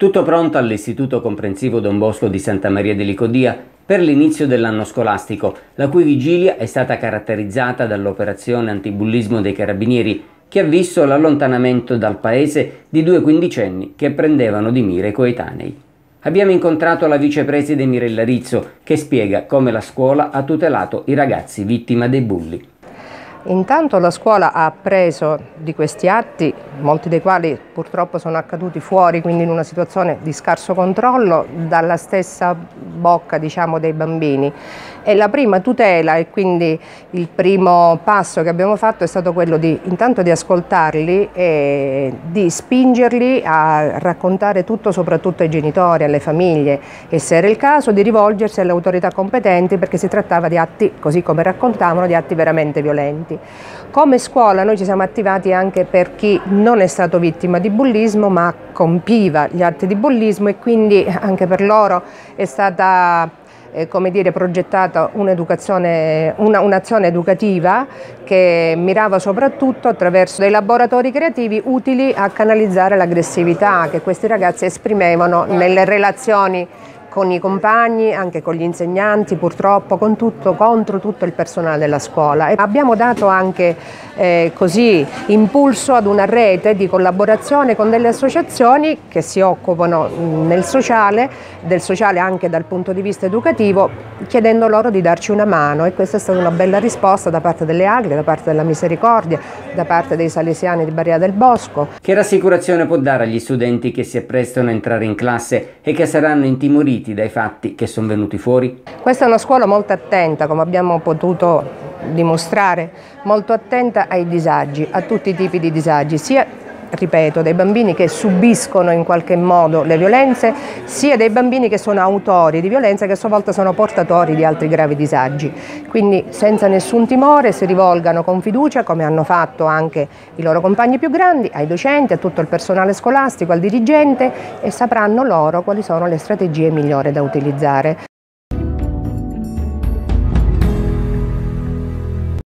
Tutto pronto all'Istituto Comprensivo Don Bosco di Santa Maria di Licodia per l'inizio dell'anno scolastico, la cui vigilia è stata caratterizzata dall'operazione antibullismo dei carabinieri che ha visto l'allontanamento dal paese di due quindicenni che prendevano di mira i coetanei. Abbiamo incontrato la vicepreside Mirella Rizzo che spiega come la scuola ha tutelato i ragazzi vittima dei bulli. Intanto la scuola ha appreso di questi atti, molti dei quali purtroppo sono accaduti fuori, quindi in una situazione di scarso controllo, dalla stessa bocca diciamo, dei bambini. E la prima tutela e quindi il primo passo che abbiamo fatto è stato quello di intanto di ascoltarli e di spingerli a raccontare tutto soprattutto ai genitori, alle famiglie e se era il caso di rivolgersi alle autorità competenti perché si trattava di atti, così come raccontavano, di atti veramente violenti. Come scuola noi ci siamo attivati anche per chi non è stato vittima di bullismo ma compiva gli atti di bullismo e quindi anche per loro è stata eh, come dire, progettata un'azione una, educativa che mirava soprattutto attraverso dei laboratori creativi utili a canalizzare l'aggressività che questi ragazzi esprimevano nelle relazioni con i compagni, anche con gli insegnanti purtroppo, con tutto, contro tutto il personale della scuola. E abbiamo dato anche eh, così impulso ad una rete di collaborazione con delle associazioni che si occupano nel sociale, del sociale anche dal punto di vista educativo, chiedendo loro di darci una mano e questa è stata una bella risposta da parte delle Agli, da parte della Misericordia, da parte dei Salesiani di Barriera del Bosco. Che rassicurazione può dare agli studenti che si apprestano a entrare in classe e che saranno intimoriti dai fatti che sono venuti fuori? Questa è una scuola molto attenta, come abbiamo potuto dimostrare, molto attenta ai disagi, a tutti i tipi di disagi, sia ripeto, dei bambini che subiscono in qualche modo le violenze, sia dei bambini che sono autori di violenza che a sua volta sono portatori di altri gravi disagi. Quindi senza nessun timore si rivolgano con fiducia, come hanno fatto anche i loro compagni più grandi, ai docenti, a tutto il personale scolastico, al dirigente e sapranno loro quali sono le strategie migliori da utilizzare.